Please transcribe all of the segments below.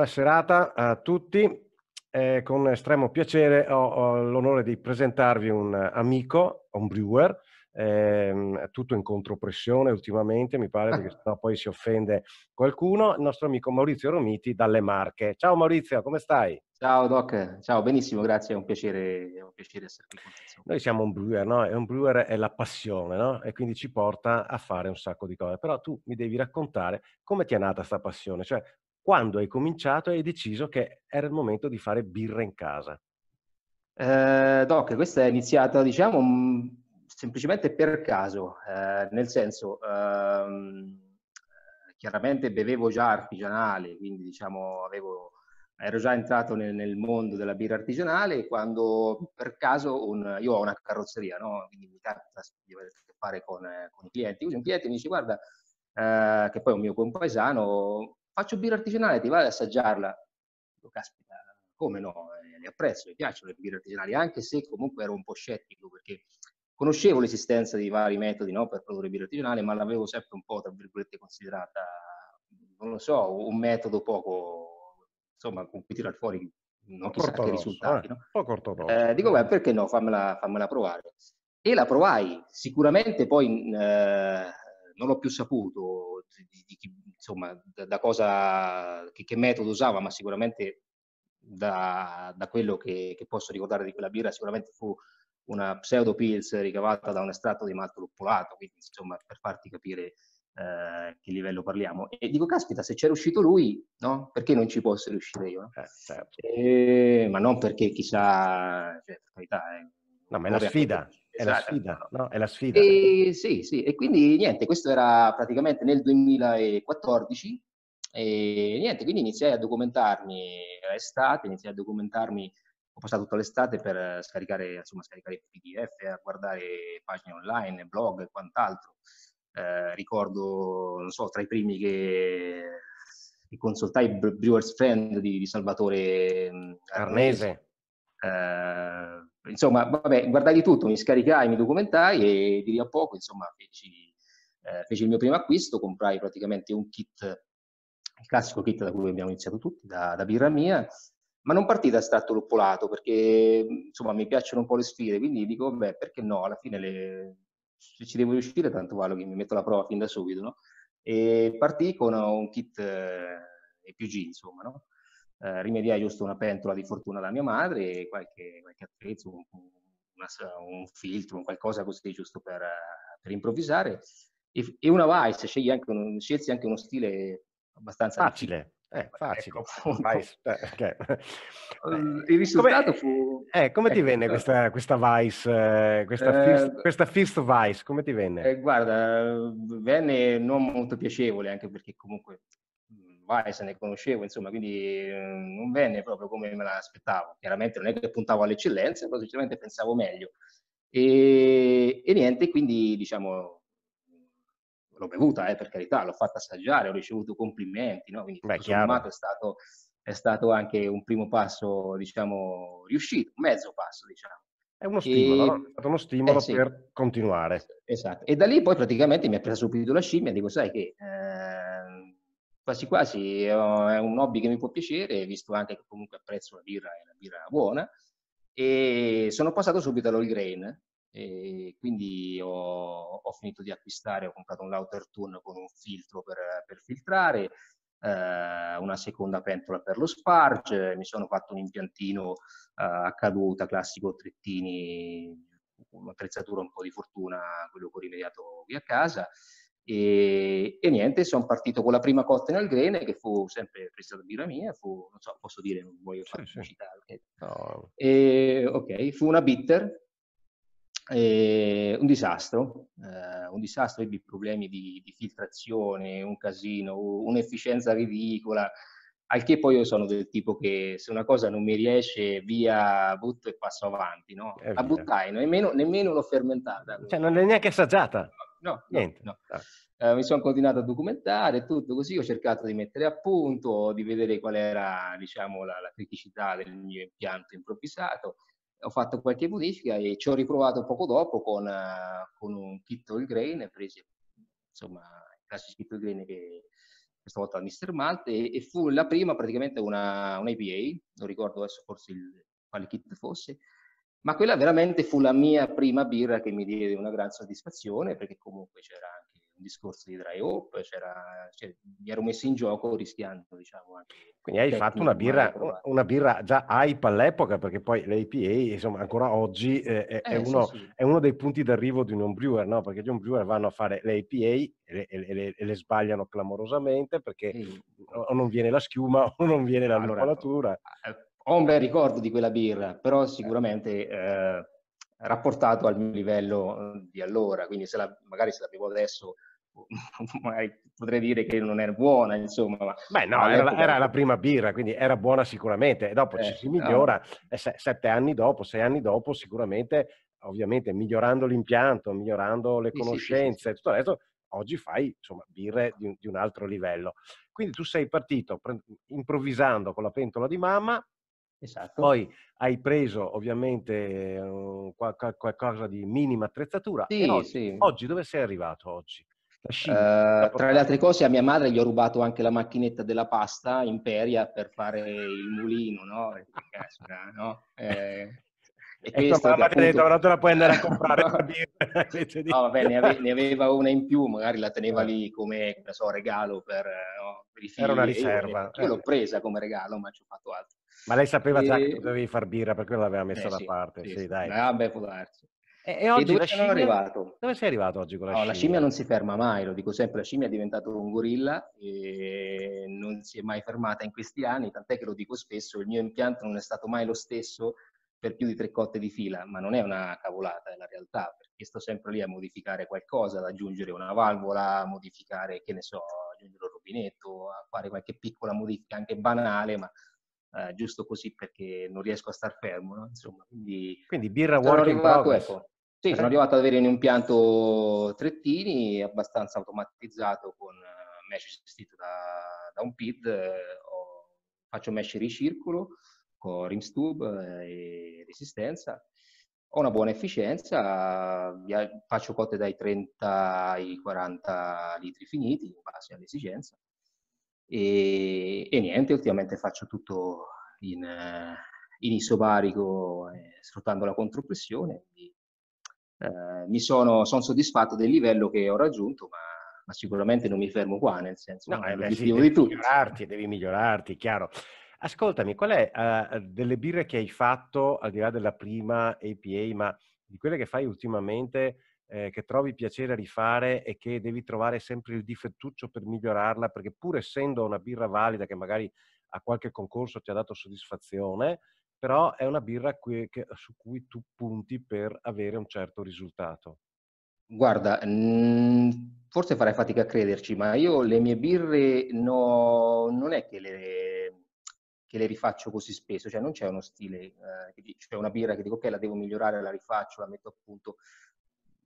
Buona serata a tutti. Eh, con estremo piacere ho, ho, l'onore di presentarvi un amico, un brewer, eh, tutto in contropressione ultimamente, mi pare, perché sennò poi si offende qualcuno, il nostro amico Maurizio Romiti dalle Marche. Ciao Maurizio, come stai? Ciao Doc, ciao, benissimo, grazie, è un piacere, è un piacere essere qui con te. Noi siamo un brewer, no? E un brewer è la passione, no? E quindi ci porta a fare un sacco di cose. Però tu mi devi raccontare come ti è nata questa passione, cioè quando hai cominciato e hai deciso che era il momento di fare birra in casa. Eh, Doc, questa è iniziata, diciamo, semplicemente per caso, eh, nel senso, ehm, chiaramente bevevo già artigianale, quindi diciamo avevo, ero già entrato nel, nel, mondo della birra artigianale quando per caso un, io ho una carrozzeria, no? quindi mi capita di avere a che fare con, con, i clienti, un cliente mi dice guarda, eh, che poi è un mio compaesano, faccio birra artigianale, ti vai ad assaggiarla? Dico, caspita, come no, eh, le apprezzo, mi piacciono le birre artigianali, anche se comunque ero un po' scettico perché conoscevo l'esistenza di vari metodi no, per produrre birra artigianale, ma l'avevo sempre un po', tra virgolette, considerata, non lo so, un metodo poco, insomma, con cui tirare fuori non chissà che risultati. Eh, no? Poco ortodosso. Eh, dico, beh, perché no, fammela, fammela, provare. E la provai, sicuramente poi eh, non l'ho più saputo, di, di, insomma, da, da cosa, che, che, metodo usava, ma sicuramente da, da quello che, che, posso ricordare di quella birra, sicuramente fu una pseudo pills ricavata da un estratto di malto luppolato, quindi insomma per farti capire eh, che livello parliamo. E dico, caspita, se c'è riuscito lui, no? Perché non ci posso riuscire io? No? Eh, certo. e, ma non perché chissà, cioè, per carità, è, no, ma è la sfida. È la esatto. sfida, no? È la sfida. E, sì, sì, e quindi niente, questo era praticamente nel 2014 e niente, quindi iniziai a documentarmi, era estate, iniziai a documentarmi ho passato tutta l'estate per scaricare, insomma, scaricare PDF, a guardare pagine online, blog e quant'altro. Eh, ricordo, non so, tra i primi che, consultai Brewers Friend di, di Salvatore mm, Arnese. Eh, insomma, vabbè, guardai tutto, mi scaricai, mi documentai e di lì a poco, insomma, feci, eh, feci il mio primo acquisto, comprai praticamente un kit, il classico kit da cui abbiamo iniziato tutti, da, da birra mia, ma non partì da estratto luppolato perché insomma mi piacciono un po' le sfide, quindi dico, beh, perché no, alla fine le... se ci devo riuscire tanto vale che mi metto la prova fin da subito, no? E partì con un kit eh, EPG, insomma, no? Eh, rimediai giusto una pentola di fortuna da mia madre e qualche, qualche attrezzo, un, una, un, filtro, un qualcosa così giusto per, per improvvisare e, e, una Vice, scegli anche, un, scelsi anche uno stile abbastanza facile. Eh, facile. Ecco, eh, okay. Il risultato come, fu... Eh, come ti ecco, venne questa, questa Vice, eh, questa, eh, first, questa Fifth Vice? Come ti venne? Eh, guarda, venne non molto piacevole, anche perché comunque Vice ne conoscevo, insomma, quindi non venne proprio come me l'aspettavo. Chiaramente non è che puntavo all'eccellenza, però sinceramente pensavo meglio. E, e niente, quindi diciamo l'ho bevuta, eh, per carità, l'ho fatta assaggiare, ho ricevuto complimenti, no? quindi Beh, tutto sommato è stato, è stato anche un primo passo, diciamo, riuscito, un mezzo passo, diciamo. È uno stimolo, e... no? è stato uno stimolo eh, sì. per continuare. Esatto. E da lì poi praticamente mi ha preso subito la scimmia, dico, sai che eh, quasi quasi è un hobby che mi può piacere, visto anche che comunque apprezzo la birra, è una birra buona, e sono passato subito all'all grain, e quindi ho, ho, finito di acquistare, ho comprato un Lauter Tune con un filtro per, per filtrare, eh, una seconda pentola per lo sparge, mi sono fatto un impiantino eh, a caduta, classico trettini, un'attrezzatura un po' di fortuna, quello che ho rimediato qui a casa, e, e, niente, sono partito con la prima cotta nel grene, che fu sempre presa da birra mia, fu, non so, posso dire, non voglio fare sì, pubblicità. Sì. No. E, ok, fu una bitter, eh, un disastro, eh, un disastro, ebbi problemi di, di, filtrazione, un casino, un'efficienza ridicola, al che poi io sono del tipo che se una cosa non mi riesce, via, butto e passo avanti, no? La buttai, nemmeno, nemmeno l'ho fermentata. Cioè non l'hai neanche assaggiata? No, no niente. No, no. Uh, mi sono continuato a documentare tutto così, ho cercato di mettere a punto, di vedere qual era diciamo, la, la criticità del mio impianto improvvisato ho fatto qualche modifica e ci ho riprovato poco dopo con, uh, con un kit all grain, presi insomma i classici kit all grain che, questa volta Mr. Malt, e, e, fu la prima praticamente una, una IPA, non ricordo adesso forse il, quale kit fosse, ma quella veramente fu la mia prima birra che mi diede una gran soddisfazione, perché comunque c'era anche un discorso di dry hop, cioè, mi ero messo in gioco rischiando, diciamo, anche Quindi hai fatto una birra, una birra già hype all'epoca, perché poi l'APA, insomma, ancora oggi eh, è, eh, uno, sì, sì. è, uno, dei punti d'arrivo di un homebrewer, no? Perché gli homebrewer vanno a fare le APA e le, e le, e le sbagliano clamorosamente perché sì. o non viene la schiuma o non viene la allora, lupolatura. Eh, ho un bel ricordo di quella birra, però sicuramente eh, rapportato al mio livello eh, di allora, quindi se la, magari se la bevo adesso potrei dire che non era buona, insomma. Ma Beh, no, era la, era, la prima birra, quindi era buona sicuramente. E dopo eh, ci si migliora, no. se, sette anni dopo, sei anni dopo, sicuramente, ovviamente, migliorando l'impianto, migliorando le conoscenze e sì, sì, tutto il resto, oggi fai, insomma, birre di un, di un altro livello. Quindi tu sei partito improvvisando con la pentola di mamma, Esatto. Poi hai preso ovviamente uh, qualcosa di minima attrezzatura. Sì, oggi, sì. oggi, dove sei arrivato oggi? Uh, tra le altre cose a mia madre gli ho rubato anche la macchinetta della pasta Imperia per fare il mulino, no? no? Eh, e, e questo appunto... detto, non te la puoi andare a comprare no, di... no vabbè, ne, ave- ne, aveva una in più, magari la teneva lì come so, regalo per, no, per i figli. Era una riserva. Io, io, l'ho presa come regalo, ma ci ho fatto altro. Ma lei sapeva e... già che dovevi far birra, per quello l'aveva messa eh, da sì, parte. Sì, sì, dai. Ah, beh, può darsi. E, e oggi e dove sono arrivato? Dove sei arrivato oggi con la no, scimmia? La scimmia non si ferma mai, lo dico sempre, la scimmia è diventata un gorilla e non si è mai fermata in questi anni, tant'è che lo dico spesso, il mio impianto non è stato mai lo stesso per più di tre cotte di fila, ma non è una cavolata, è la realtà, perché sto sempre lì a modificare qualcosa, ad aggiungere una valvola, a modificare, che ne so, aggiungere un rubinetto, a fare qualche piccola modifica anche banale, ma eh, giusto così perché non riesco a star fermo, no? Insomma, quindi, quindi birra work in progress. Sì, sono arrivato ad avere un impianto trettini abbastanza automatizzato con eh, mesh gestito da, da un PID, eh, ho, faccio mesh ricircolo con rimstub e resistenza, ho una buona efficienza, faccio cotte dai 30 ai 40 litri finiti in base all'esigenza e, e niente, ultimamente faccio tutto in, in isobarico eh, sfruttando la contropressione. Quindi, eh, mi sono, sono, soddisfatto del livello che ho raggiunto, ma, ma sicuramente non mi fermo qua, nel senso no, è l'obiettivo sì, di tutti. Migliorarti, devi migliorarti, chiaro. Ascoltami, qual è uh, delle birre che hai fatto, al di là della prima APA, ma di quelle che fai ultimamente, eh, che trovi piacere a rifare e che devi trovare sempre il difettuccio per migliorarla, perché pur essendo una birra valida che magari a qualche concorso ti ha dato soddisfazione, però è una birra qui, che, su cui tu punti per avere un certo risultato. Guarda, mh, forse farai fatica a crederci, ma io le mie birre no, non è che le, che le, rifaccio così spesso, cioè non c'è uno stile, eh, c'è una birra che dico ok la devo migliorare, la rifaccio, la metto a punto,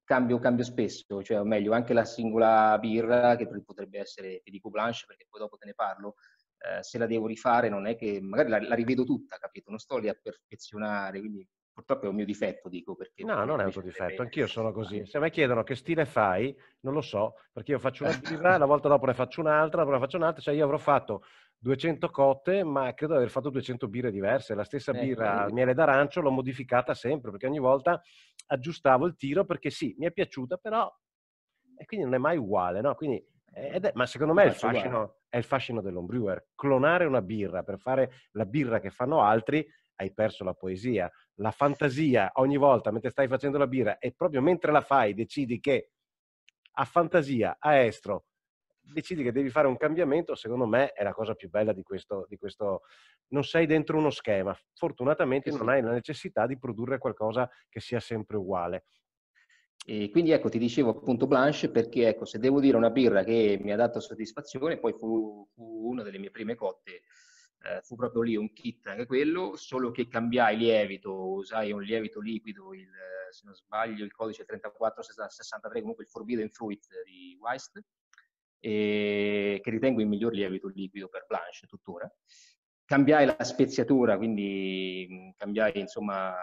cambio, cambio spesso, cioè o meglio anche la singola birra che potrebbe essere, ti dico blanche perché poi dopo te ne parlo, eh, se la devo rifare non è che magari la, la, rivedo tutta, capito? Non sto lì a perfezionare, quindi purtroppo è un mio difetto, dico perché... No, non è un tuo difetto, anch'io sono così. Se mi chiedono che stile fai, non lo so, perché io faccio una birra, la volta dopo ne faccio un'altra, poi ne faccio un'altra, cioè io avrò fatto 200 cotte, ma credo di aver fatto 200 birre diverse. La stessa eh, birra al miele d'arancio l'ho modificata sempre, perché ogni volta aggiustavo il tiro, perché sì, mi è piaciuta, però... E quindi non è mai uguale, no? Quindi è, ma secondo me è il, fascino, è il fascino dell'homebrewer. Clonare una birra per fare la birra che fanno altri, hai perso la poesia. La fantasia, ogni volta mentre stai facendo la birra e proprio mentre la fai decidi che a fantasia, a estro, decidi che devi fare un cambiamento, secondo me è la cosa più bella di questo. Di questo. Non sei dentro uno schema. Fortunatamente sì, non hai la necessità di produrre qualcosa che sia sempre uguale. E quindi ecco, ti dicevo appunto Blanche perché ecco, se devo dire una birra che mi ha dato soddisfazione, poi fu, fu una delle mie prime cotte, eh, fu proprio lì un kit anche quello, solo che cambiai lievito, usai un lievito liquido, il, se non sbaglio il codice 3463, comunque il Forbidden Fruit di Weist, e, che ritengo il miglior lievito liquido per Blanche tuttora. Cambiai la speziatura, quindi cambiai insomma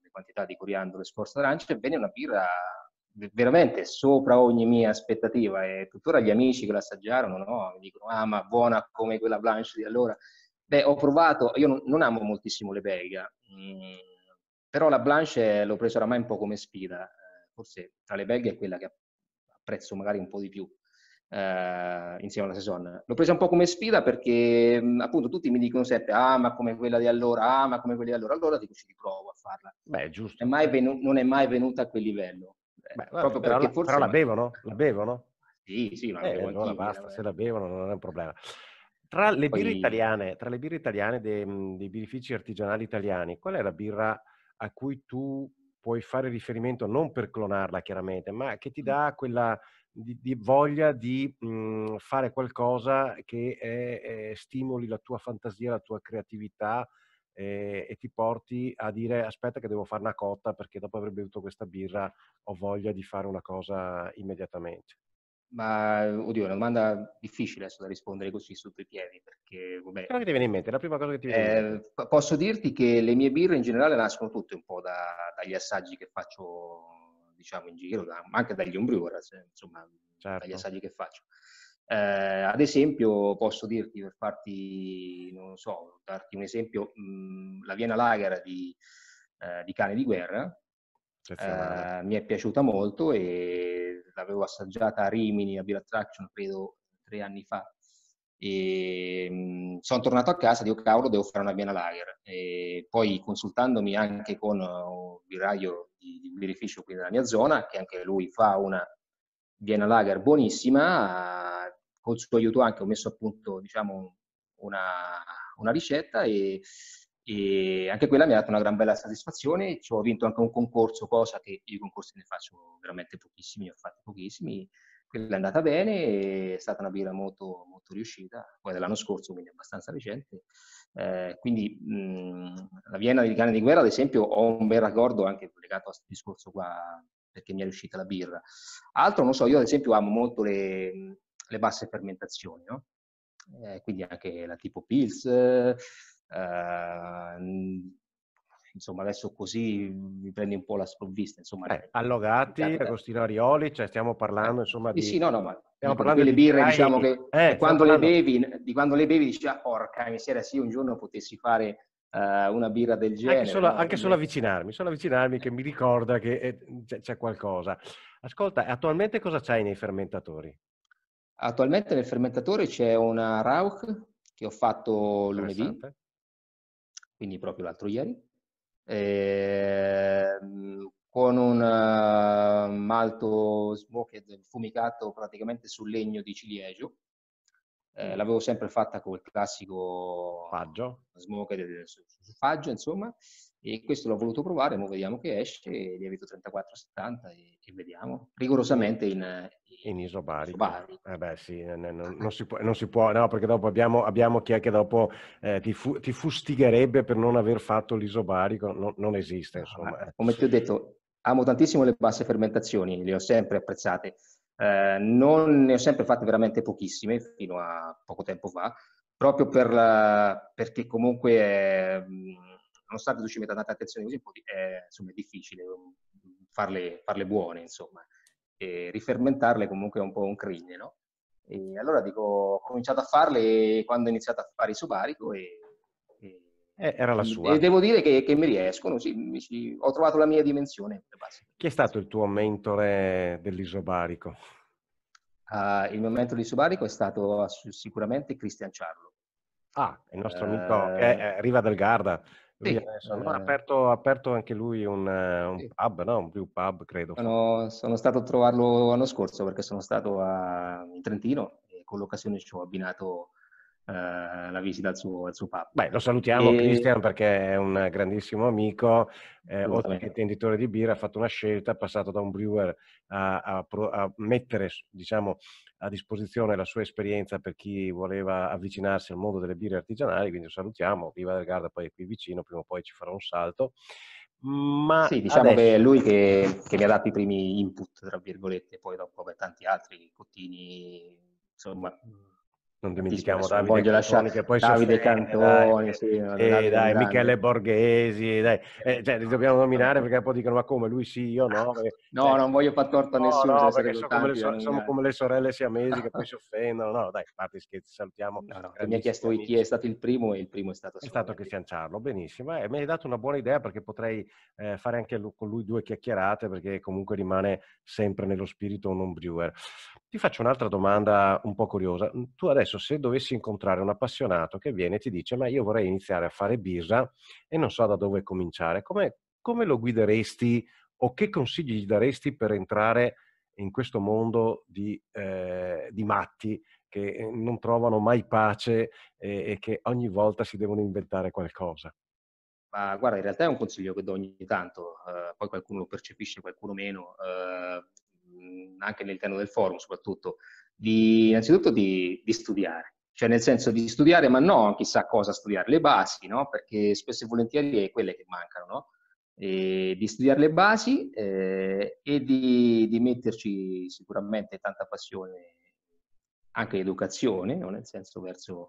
le quantità di coriandolo e scorza d'arancia, e venne una birra veramente sopra ogni mia aspettativa e tuttora gli amici che l'assaggiarono no? mi dicono ah ma buona come quella Blanche di allora. Beh, ho provato, io non, non amo moltissimo le belga, mm, però la Blanche l'ho presa oramai un po' come sfida, eh, forse tra le belghe è quella che apprezzo magari un po' di più eh, insieme alla Saison. L'ho presa un po' come sfida perché mm, appunto tutti mi dicono sempre ah ma come quella di allora, ah ma come quella di allora, allora dico ci riprovo a farla. Beh, giusto. È venu- non è mai venuta a quel livello. Eh, Beh, proprio però, perché forse... però la bevono? La bevono? Sì, sì, ma eh, allora basta, se la bevono non è un problema. Tra le birre italiane, tra le birre italiane dei, mm, dei birrifici artigianali italiani, qual è la birra a cui tu puoi fare riferimento non per clonarla chiaramente, ma che ti dà quella di, di voglia di mh, mhmm, fare qualcosa che è, è, stimoli la tua fantasia, la tua creatività eh, e ti porti a dire aspetta che devo fare una cotta perché dopo aver bevuto questa birra ho voglia di fare una cosa immediatamente. Ma oddio, è una domanda difficile adesso da rispondere così sotto i piedi, perché vabbè. Cosa ti viene in mente? La prima cosa che ti viene eh, in mente. Posso dirti che le mie birre in generale nascono tutte un po' da, dagli assaggi che faccio diciamo in giro, da, anche dagli homebrewers, insomma, certo. dagli assaggi che faccio. Eh, ad esempio, posso dirti per farti, non so, darti un esempio, mh, la Vienna Lager di, eh, di Cane di Guerra eh, mi è piaciuta molto e l'avevo assaggiata a Rimini a Beer Attraction, credo tre anni fa. E mh, sono tornato a casa, dico cavolo, devo fare una Vienna Lager. E poi consultandomi anche con un birraio di, di birrificio qui nella mia zona, che anche lui fa una Vienna Lager buonissima, col suo aiuto anche ho messo a punto diciamo, una, una ricetta e, e, anche quella mi ha dato una gran bella soddisfazione. Ci ho vinto anche un concorso, cosa che io i concorsi ne faccio veramente pochissimi, ne ho fatti pochissimi. Quella è andata bene, è stata una birra molto, molto riuscita, poi dell'anno scorso, quindi abbastanza recente. Eh, quindi mh, la Vienna di Cane di Guerra, ad esempio, ho un bel raccordo anche legato a questo discorso qua, perché mi è riuscita la birra. Altro, non so, io ad esempio amo molto le, le basse fermentazioni, no? eh, quindi anche la tipo Pils, eh, insomma adesso così mi prendi un po' la sprovvista. Insomma, eh, allogati, Agostino Arioli, cioè stiamo parlando insomma di... Sì, no, no, ma stiamo parlando di birre, diciamo che eh, quando le bevi, di quando le bevi dici, ah, porca miseria, sì, un giorno potessi fare uh, una birra del genere. Anche solo, no? anche solo avvicinarmi, solo avvicinarmi che mi ricorda che è, c'è, qualcosa. Ascolta, attualmente cosa c'hai nei fermentatori? Attualmente nel fermentatore c'è una Rauch che ho fatto lunedì, quindi proprio l'altro ieri, eh, con un uh, malto smoked fumicato praticamente sul legno di ciliegio. Eh, l'avevo sempre fatta con il classico faggio, smoked su, su faggio, insomma, e questo l'ho voluto provare, ora vediamo che esce, lievito 34,70 e, e vediamo, rigorosamente in, in isobarico. isobarico. Eh beh sì, non, non, si può, non, si può, no perché dopo abbiamo, abbiamo chi è che dopo eh, ti, fu, ti, fustigherebbe per non aver fatto l'isobarico, no, non esiste insomma. Come ti ho detto, amo tantissimo le basse fermentazioni, le ho sempre apprezzate, eh, non ne ho sempre fatte veramente pochissime fino a poco tempo fa, proprio per la, perché comunque... Eh, nonostante tu ci metta tanta attenzione così, è, insomma, è difficile um, farle, farle, buone, insomma. E rifermentarle comunque è un po' un cringe, no? E allora dico, ho cominciato a farle quando ho iniziato a fare isobarico e, eh, era la sua. E devo dire che, che mi riescono, sì, mi, sì, ho trovato la mia dimensione. Chi è stato il tuo mentore dell'isobarico? Uh, il mio mentore dell'isobarico è stato sicuramente Cristian Ciarlo. Ah, il nostro amico uh, è Riva del Garda. Sì, adesso, ha aperto, aperto, anche lui un, un sì. pub, no? Un brew pub, credo. Sono, sono, stato a trovarlo l'anno scorso perché sono stato a, in Trentino e con l'occasione ci ho abbinato uh, la visita al suo, al suo, pub. Beh, lo salutiamo e... Cristian perché è un grandissimo amico, eh, oltre che intenditore di birra, ha fatto una scelta, è passato da un brewer a, a, a mettere, diciamo, a disposizione la sua esperienza per chi voleva avvicinarsi al mondo delle birre artigianali, quindi lo salutiamo, Viva del Garda poi è qui vicino, prima o poi ci farà un salto. Ma sì, diciamo adesso... che è lui che, che, mi ha dato i primi input, tra virgolette, poi dopo per tanti altri, Cottini, insomma, non dimentichiamo Davide voglio lasciare che poi Davide Cantoni, sì, eh, dai Michele Borghesi, dai. Eh, cioè, li dobbiamo nominare perché poi dicono ma come lui sì, io no. Perché, no, eh, non voglio far torto a nessuno. No, perché sono come, so, sono come, le sorelle siamesi che poi si offendono. No, dai, fate scherzi, salutiamo. No, no, mi ha chiesto chi è stato il primo e il primo è stato È stato Cristian Ciarlo, benissimo. Eh, mi hai dato una buona idea perché potrei eh, fare anche con lui due chiacchierate perché comunque rimane sempre nello spirito un home brewer. Ti faccio un'altra domanda un po' curiosa. Tu adesso se dovessi incontrare un appassionato che viene e ti dice ma io vorrei iniziare a fare birra e non so da dove cominciare, come, come lo guideresti o che consigli gli daresti per entrare in questo mondo di, eh, di matti che eh, non trovano mai pace e, e, che ogni volta si devono inventare qualcosa? Ma guarda, in realtà è un consiglio che do ogni tanto, eh, poi qualcuno lo percepisce, qualcuno meno. Eh, anche all'interno del forum soprattutto, di, innanzitutto di, di, studiare. Cioè nel senso di studiare, ma non chissà cosa studiare, le basi, no? Perché spesso e volentieri è quelle che mancano, no? E di studiare le basi eh, e di, di, metterci sicuramente tanta passione, anche educazione, no? nel senso verso,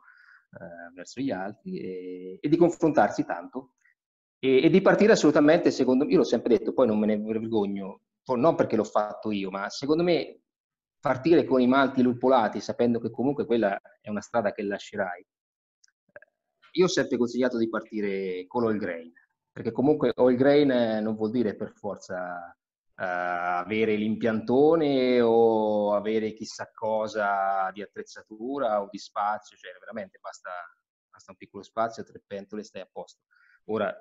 eh, verso gli altri, e, e, di confrontarsi tanto. E, e di partire assolutamente, secondo me, io l'ho sempre detto, poi non me ne vergogno, non perché l'ho fatto io, ma secondo me partire con i malti lupolati sapendo che comunque quella è una strada che lascerai. Eh, io ho sempre consigliato di partire con l'oil grain, perché comunque oil grain non vuol dire per forza uh, avere l'impiantone o avere chissà cosa di attrezzatura o di spazio, cioè veramente basta, basta un piccolo spazio, tre pentole e stai a posto. Ora,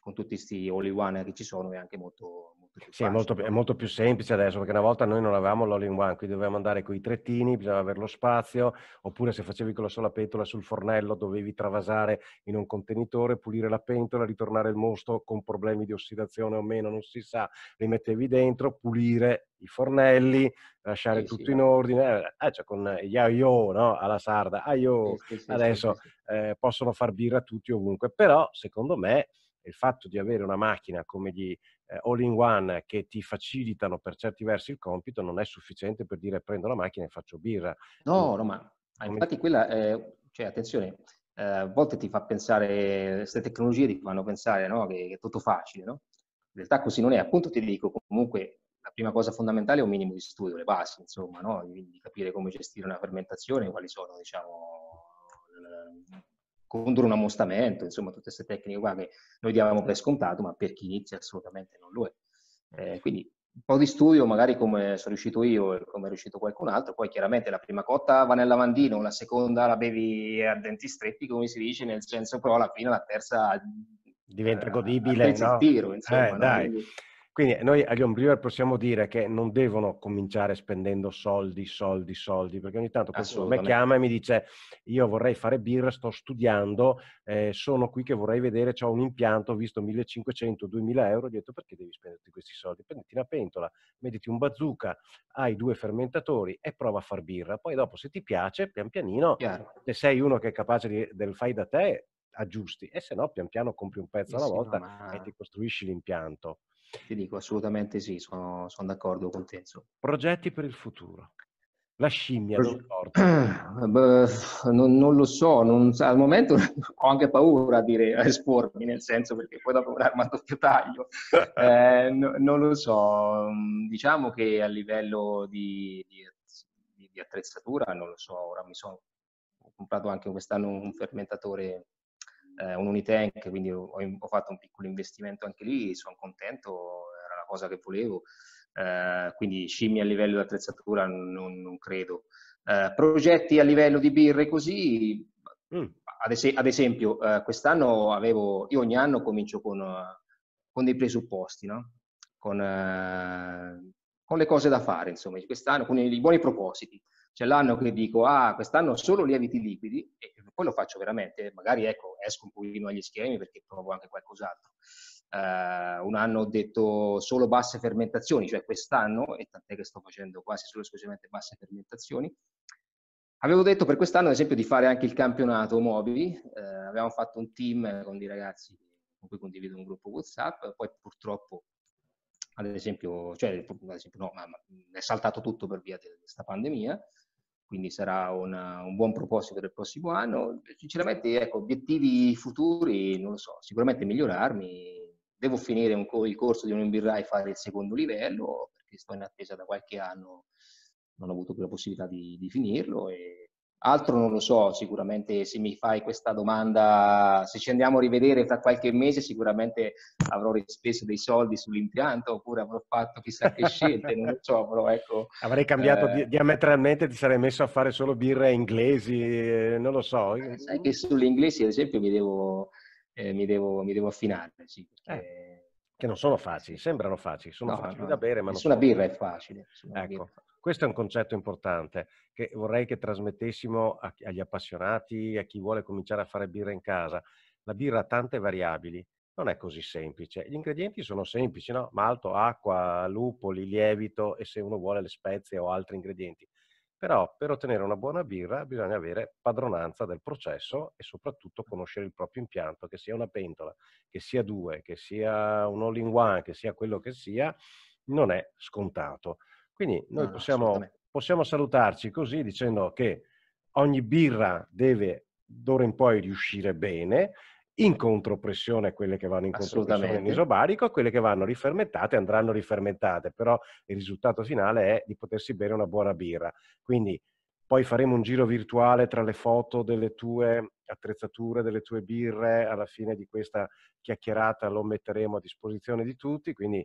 con tutti questi all in one che ci sono, è anche molto, sì, è molto, è molto, più semplice adesso perché una volta noi non avevamo l'all-in-one, quindi dovevamo andare con i trettini, bisognava avere lo spazio, oppure se facevi con la sola pentola sul fornello dovevi travasare in un contenitore, pulire la pentola, ritornare il mosto con problemi di ossidazione o meno, non si sa, li mettevi dentro, pulire i fornelli, lasciare sì, tutto sì, in ordine, eh, cioè con Yayo, no? alla sarda, Ayo, sì, adesso eh, possono far birra tutti ovunque, però secondo me il fatto di avere una macchina come gli eh, all-in-one che ti facilitano per certi versi il compito non è sufficiente per dire prendo la macchina e faccio birra. No, no, ma infatti quella, è, cioè attenzione, eh, a volte ti fa pensare, queste tecnologie ti fanno pensare no, che, è tutto facile, no? In realtà così non è, appunto ti dico, comunque la prima cosa fondamentale è un minimo di studio, le basi, insomma, no? di capire come gestire una fermentazione, quali sono, diciamo, condurre un ammostamento, insomma tutte queste tecniche qua che noi diamo per scontato, ma per chi inizia assolutamente non lo è. Eh, quindi un po' di studio, magari come sono riuscito io e come è riuscito qualcun altro, poi chiaramente la prima cotta va nel lavandino, la seconda la bevi a denti stretti, come si dice, nel senso però alla fine la terza diventa godibile, eh, no? tiro, insomma, eh, no? dai. Quindi, quindi noi agli homebrewer possiamo dire che non devono cominciare spendendo soldi, soldi, soldi, perché ogni tanto qualcuno mi chiama e mi dice io vorrei fare birra, sto studiando, eh, sono qui che vorrei vedere, ho un impianto, ho visto 1500-2000 euro, ho detto perché devi spenderti questi soldi? Prenditi una pentola, mettiti un bazooka, hai due fermentatori e prova a far birra. Poi dopo se ti piace, pian pianino, Chiaro. se sei uno che è capace di, del fai da te, aggiusti e se no pian piano compri un pezzo alla sì, volta no, ma... e ti costruisci l'impianto. Ti dico assolutamente sì, sono, sono d'accordo con te. Insomma. Progetti per il futuro? La scimmia non, Beh, non, non lo so, non, al momento ho anche paura a, dire, a espormi, nel senso perché poi dopo un'arma a doppio taglio. Eh, no, non lo so, diciamo che a livello di, di, di, attrezzatura, non lo so, ora mi sono comprato anche quest'anno un fermentatore eh, un Unitank, quindi ho, ho, fatto un piccolo investimento anche lì, sono contento, era la cosa che volevo. Eh, quindi scimmie a livello di attrezzatura non, non credo. Eh, progetti a livello di birre così, mm. ad, es- ad, esempio, eh, quest'anno avevo, io ogni anno comincio con, con dei presupposti, no? con, eh, con le cose da fare, insomma, quest'anno con i buoni propositi c'è l'anno che dico, ah, quest'anno solo lieviti liquidi, e poi lo faccio veramente, magari ecco, esco un pochino agli schemi perché provo anche qualcos'altro. Uh, un anno ho detto solo basse fermentazioni, cioè quest'anno, e tant'è che sto facendo quasi solo esclusivamente basse fermentazioni, avevo detto per quest'anno, ad esempio, di fare anche il campionato Mobi, uh, avevamo fatto un team con dei ragazzi con cui condivido un gruppo WhatsApp, poi purtroppo, ad esempio, cioè, ad esempio no, ma, ma è saltato tutto per via di questa pandemia, quindi sarà una, un buon proposito del prossimo anno. Sinceramente, ecco, obiettivi futuri, non lo so, sicuramente migliorarmi. Devo finire un, il corso di un MBRI e fare il secondo livello, perché sto in attesa da qualche anno, non ho avuto più la possibilità di, di finirlo e Altro non lo so, sicuramente se mi fai questa domanda, se ci andiamo a rivedere tra qualche mese, sicuramente avrò speso dei soldi sull'impianto oppure avrò fatto chissà che scelte, non lo so, però ecco. Avrei cambiato eh, diametralmente, ti sarei messo a fare solo birre inglesi, eh, non lo so. Eh, sai che sulle inglesi, ad esempio, mi devo, eh, mi devo, mi devo affinare, sì, perché eh, che non sono facili, sembrano facili, sono no, facili no, da bere, ma nessuna non birra è facile. Ecco, questo è un concetto importante che vorrei che trasmettessimo agli appassionati, a chi vuole cominciare a fare birra in casa. La birra ha tante variabili, non è così semplice. Gli ingredienti sono semplici, no? Malto, acqua, lupoli, lievito e se uno vuole le spezie o altri ingredienti. Però per ottenere una buona birra bisogna avere padronanza del processo e soprattutto conoscere il proprio impianto, che sia una pentola, che sia due, che sia un all-in-one, che sia quello che sia, non è scontato. Quindi noi no, possiamo, possiamo salutarci così dicendo che ogni birra deve d'ora in poi riuscire bene, in contropressione quelle che vanno in contropressione in isobarico e quelle che vanno rifermentate andranno rifermentate, però il risultato finale è di potersi bere una buona birra. Quindi poi faremo un giro virtuale tra le foto delle tue attrezzature, delle tue birre, alla fine di questa chiacchierata lo metteremo a disposizione di tutti, quindi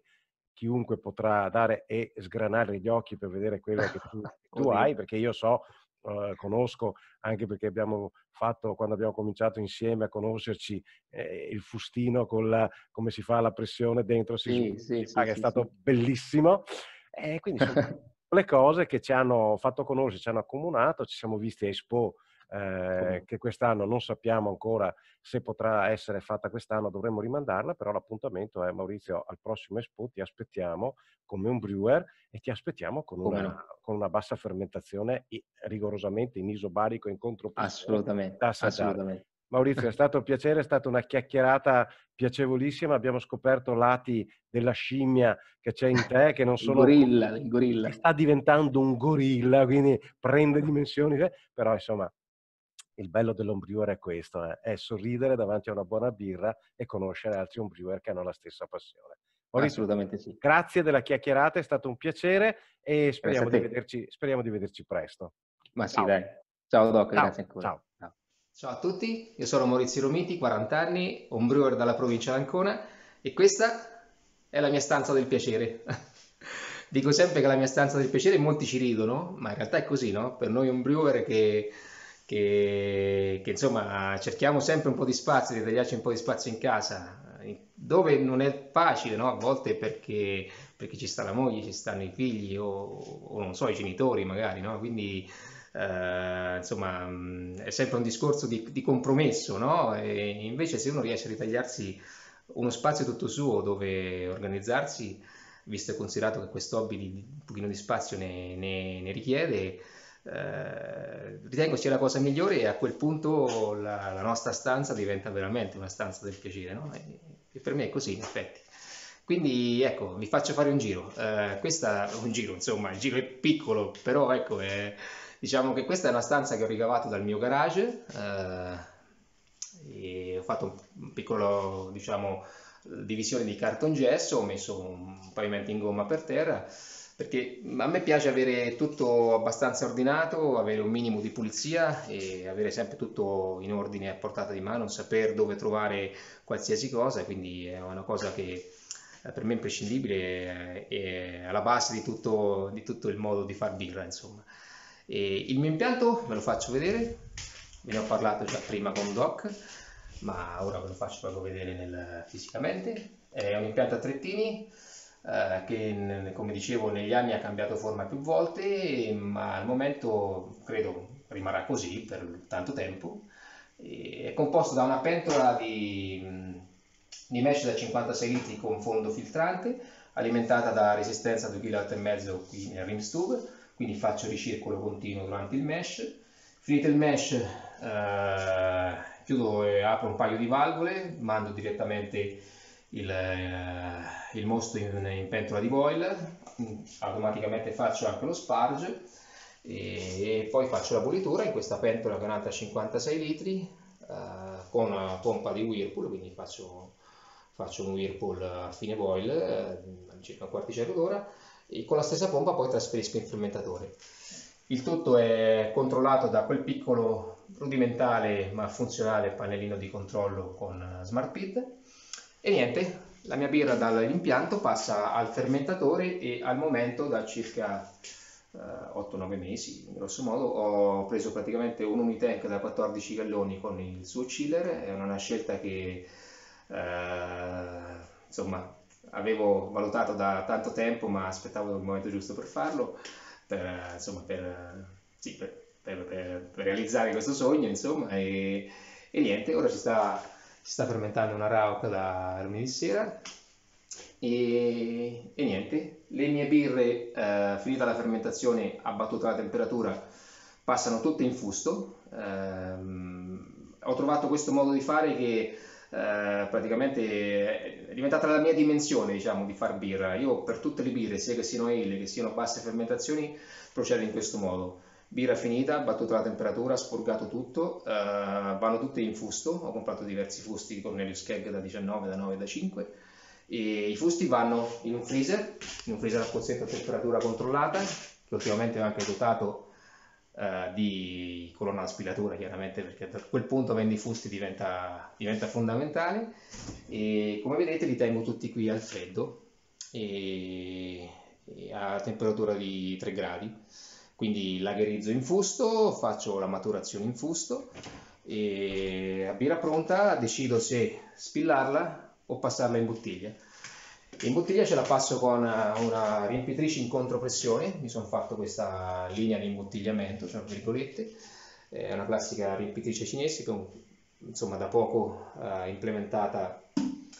chiunque potrà dare e sgranare gli occhi per vedere quello che tu, tu hai, perché io so Uh, conosco anche perché abbiamo fatto quando abbiamo cominciato insieme a conoscerci eh, il fustino con la, come si fa la pressione dentro si, sì, sì, sì, è stato bellissimo. E quindi sono le cose che ci hanno fatto conoscere, ci hanno accomunato, ci siamo visti a Expo eh, che quest'anno non sappiamo ancora se potrà essere fatta quest'anno, dovremmo rimandarla, però l'appuntamento è Maurizio al prossimo Expo, ti aspettiamo come un brewer e ti aspettiamo con una, no? con una bassa fermentazione rigorosamente in isobarico in contropressione. Assolutamente, assolutamente. Maurizio, è stato un piacere, è stata una chiacchierata piacevolissima. Abbiamo scoperto lati della scimmia che c'è in te, che non sono. Il gorilla, il gorilla. Sta diventando un gorilla, quindi prende dimensioni, però insomma il bello dell'ombriwer è questo, eh? è sorridere davanti a una buona birra e conoscere altri ombriwer che hanno la stessa passione. Maurizio, Assolutamente sì. Grazie della chiacchierata, è stato un piacere e speriamo, di vederci, speriamo di vederci, presto. Ma sì, Ciao. dai. Ciao Doc, Ciao. grazie ancora. Ciao. Ciao. Ciao a tutti, io sono Maurizio Romiti, 40 anni, ombriwer dalla provincia d'Ancona e questa è la mia stanza del piacere. Dico sempre che la mia stanza del piacere molti ci ridono, ma in realtà è così, no? Per noi ombriwer che che, che, insomma cerchiamo sempre un po' di spazio, di tagliarci un po' di spazio in casa, dove non è facile, no? A volte perché, perché ci sta la moglie, ci stanno i figli o, o non so, i genitori magari, no? Quindi eh, insomma è sempre un discorso di, di compromesso, no? Invece se uno riesce a ritagliarsi uno spazio tutto suo dove organizzarsi, visto e considerato che questo hobby di un pochino di spazio ne, ne, ne richiede, eh, ritengo sia la cosa migliore e a quel punto la, la, nostra stanza diventa veramente una stanza del piacere, no? e, e, per me è così in effetti. Quindi ecco, vi faccio fare un giro. Eh, questa è un giro, insomma, il giro è piccolo, però ecco, è, diciamo che questa è una stanza che ho ricavato dal mio garage. Eh, e ho fatto un piccolo, diciamo, divisione di cartongesso, ho messo un pavimento in gomma per terra perché a me piace avere tutto abbastanza ordinato, avere un minimo di pulizia e avere sempre tutto in ordine a portata di mano, saper dove trovare qualsiasi cosa, quindi è una cosa che eh, per me è imprescindibile è alla base di tutto, di tutto il modo di far birra, insomma. E il mio impianto ve lo faccio vedere, ve ne ho parlato già prima con Doc, ma ora ve lo faccio proprio vedere nel, fisicamente. È un impianto a trettini, eh, che come dicevo negli anni ha cambiato forma più volte, ma al momento credo rimarrà così per tanto tempo. È composto da una pentola di, di mesh da 56 litri con fondo filtrante, alimentata da resistenza 2,5 kg qui nel rimstube, quindi faccio ricircolo continuo durante il mesh. Finito il mesh, eh, chiudo e apro un paio di valvole, mando direttamente il, eh, il mosto in, in, pentola di boiler, automaticamente faccio anche lo sparge, e poi faccio la pulitura in questa pentola che è un'altra 56 litri eh, con una pompa di Whirlpool, quindi faccio, faccio un Whirlpool a fine boil, eh, circa un quarticello d'ora, e con la stessa pompa poi trasferisco in fermentatore. Il tutto è controllato da quel piccolo rudimentale ma funzionale pannellino di controllo con SmartPid e niente, la mia birra dall'impianto passa al fermentatore e al momento da circa eh, 8-9 mesi, grosso modo, ho preso praticamente un Unitank da 14 galloni con il suo chiller, è una scelta che eh, insomma avevo valutato da tanto tempo ma aspettavo il momento giusto per farlo per, insomma, per, sì, per, per, realizzare questo sogno, insomma, e, e niente, ora si sta, si sta, fermentando una rauca da lunedì sera e, e, niente, le mie birre, eh, finita la fermentazione, abbattuta la temperatura, passano tutte in fusto. Eh, ho trovato questo modo di fare che eh, praticamente è diventata la mia dimensione diciamo, di far birra. Io per tutte le birre, sia che siano ale che siano basse fermentazioni, procedo in questo modo. Birra finita, battuta la temperatura, spurgato tutto, eh, vanno tutte in fusto, ho comprato diversi fusti con Cornelius Keg da 19, da 9, da 5 e i fusti vanno in un freezer, in un freezer a pozzetto a temperatura controllata, che ultimamente ho anche dotato eh, di colonna aspiratura chiaramente perché da quel punto avendo i fusti diventa, diventa fondamentale. E come vedete li tengo tutti qui al freddo e, e a temperatura di 3 gradi quindi lagherizzo in fusto, faccio la maturazione in fusto e a birra pronta decido se spillarla o passarla in bottiglia. In bottiglia ce la passo con una riempitrice in contropressione, mi sono fatto questa linea di imbottigliamento, tra virgolette, è una classica riempitrice cinese che insomma da poco eh, implementata,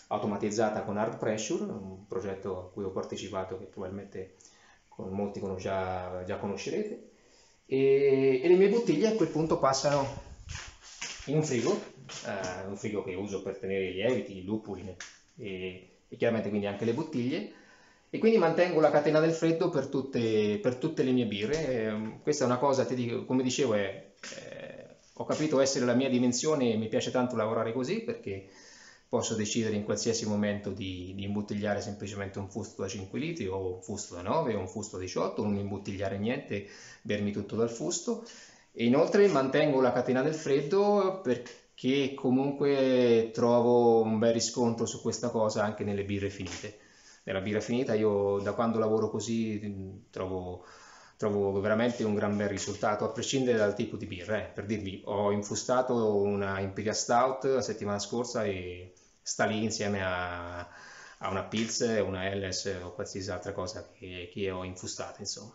automatizzata con hard pressure, un progetto a cui ho partecipato che probabilmente molti già, già conoscerete, e, e, le mie bottiglie a quel punto passano in un frigo, eh, un frigo che uso per tenere i lieviti, i lupuli e e chiaramente quindi anche le bottiglie e quindi mantengo la catena del freddo per tutte, per tutte le mie birre. Eh, questa è una cosa, dico, come dicevo, è, eh, ho capito essere la mia dimensione e mi piace tanto lavorare così perché posso decidere in qualsiasi momento di, di, imbottigliare semplicemente un fusto da 5 litri o un fusto da 9 o un fusto da 18, non imbottigliare niente, bermi tutto dal fusto. E inoltre mantengo la catena del freddo perché comunque trovo un bel riscontro su questa cosa anche nelle birre finite. Nella birra finita io da quando lavoro così trovo, trovo veramente un gran bel risultato, a prescindere dal tipo di birra. Eh. Per dirvi, ho infustato una Imperial Stout la settimana scorsa e sta lì insieme a, a una Pils, una Ls o qualsiasi altra cosa che, che ho infustato, insomma.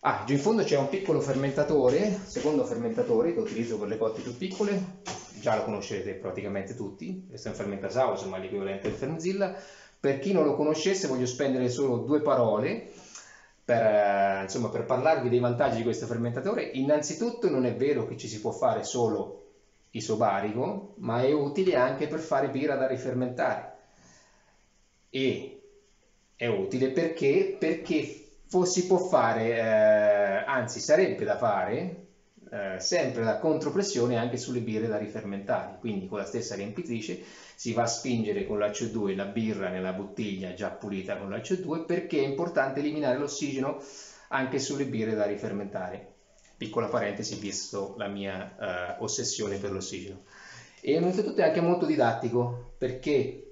Ah, giù in fondo c'è un piccolo fermentatore, secondo fermentatore che utilizzo per le cotte più piccole, già lo conoscerete praticamente tutti, questo è un fermentasaurus, ma l'equivalente del Fermzilla. Per chi non lo conoscesse voglio spendere solo due parole per, insomma, per parlarvi dei vantaggi di questo fermentatore. Innanzitutto non è vero che ci si può fare solo isobarico, ma è utile anche per fare birra da rifermentare. E è utile perché, perché si può fare, eh, anzi sarebbe da fare, eh, sempre la contropressione anche sulle birre da rifermentare, quindi con la stessa riempitrice si va a spingere con la CO2 la birra nella bottiglia già pulita con la CO2 perché è importante eliminare l'ossigeno anche sulle birre da rifermentare. Piccola parentesi, visto la mia eh, ossessione per l'ossigeno. E innanzitutto è anche molto didattico perché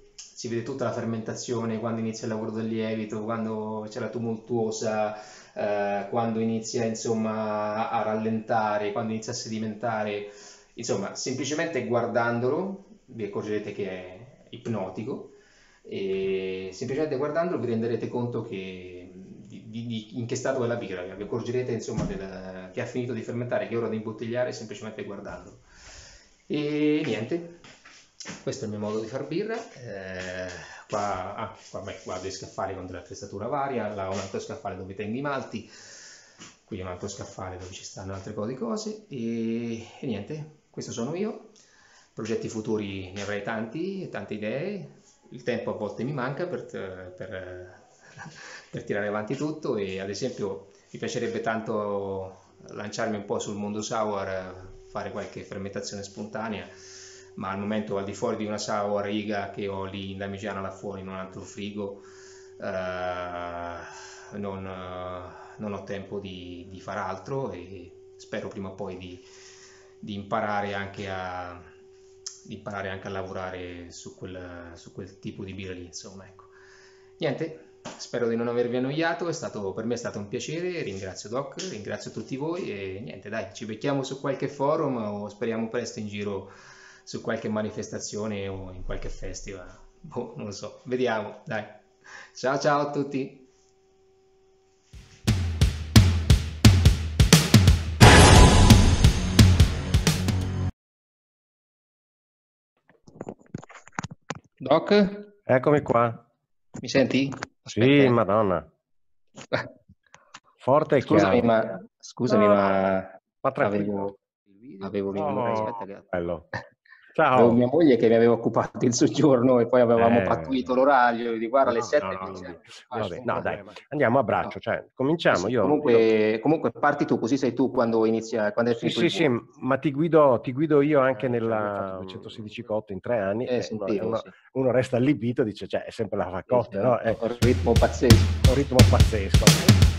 si vede tutta la fermentazione quando inizia il lavoro del lievito, quando c'è la tumultuosa, eh, quando inizia insomma a rallentare, quando inizia a sedimentare, insomma semplicemente guardandolo vi accorgerete che è ipnotico e semplicemente guardandolo vi renderete conto che, di, di, in che stato è la birra, vi accorgerete insomma del, che ha finito di fermentare, che è ora di imbottigliare semplicemente guardandolo. E niente, questo è il mio modo di far birra eh, qua, ah, qua, beh, qua dei scaffali con dell'attrezzatura varia là un altro scaffale dove tengo i malti qui un altro scaffale dove ci stanno altre cose e, e niente questo sono io progetti futuri ne avrei tanti tante idee il tempo a volte mi manca per, per, per tirare avanti tutto e ad esempio mi piacerebbe tanto lanciarmi un po' sul mondo sour, fare qualche fermentazione spontanea, ma al momento al di fuori di una sour riga che ho lì in Damigiana là fuori in un altro frigo, eh, non, non, ho tempo di, di far altro e spero prima o poi di, di imparare anche a imparare anche a lavorare su quel, su quel tipo di birra lì, insomma, ecco. Niente, spero di non avervi annoiato, stato, per me è stato un piacere, ringrazio Doc, ringrazio tutti voi e niente, dai, ci becchiamo su qualche forum o speriamo presto in giro su qualche manifestazione o in qualche festival, boh, non lo so, vediamo, dai. Ciao ciao a tutti! Doc? Eccomi qua. Mi senti? Aspetta. Sì, madonna. Forte e scusami, chiaro. Ma, scusami, no, ma, ma avevo, avevo oh, aspetta che... Bello. Ciao. Avevo mia moglie che mi aveva occupato il soggiorno e poi avevamo eh, pattuito l'orario di guarda alle no, 7 no, no, vabbè, no dai, andiamo a braccio, cioè, cominciamo. Io, comunque, io... comunque, parti tu, così sei tu quando inizia, quando è finito Sì, sì, sì, ma ti guido, ti guido io anche eh, nella 116 cotte in tre anni. Eh, sentivo, uno, sì. uno, resta allibito e dice, cioè, è sempre la facotte, no? È un ritmo pazzesco. Un ritmo pazzesco.